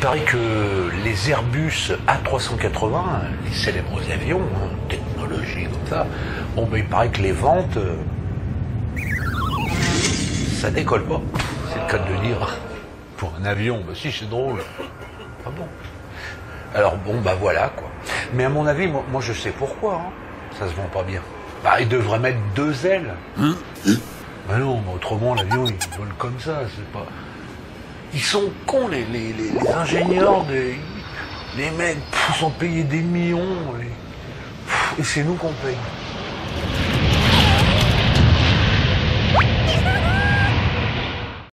paraît que les Airbus A380, les célèbres avions, hein, technologie comme ça, bon, ben, il paraît que les ventes, euh, ça décolle pas. C'est le cas de le dire. Pour un avion, bah si, c'est drôle. Ah bon Alors bon, bah voilà quoi. Mais à mon avis, moi, moi, je sais pourquoi. hein. Ça se vend pas bien. Bah, ils devraient mettre deux ailes. Bah non, mais autrement, l'avion, il vole comme ça, c'est pas... Ils sont cons, les, ingénieurs, les mecs, pff, sont payés des millions, et c'est nous qu'on paye.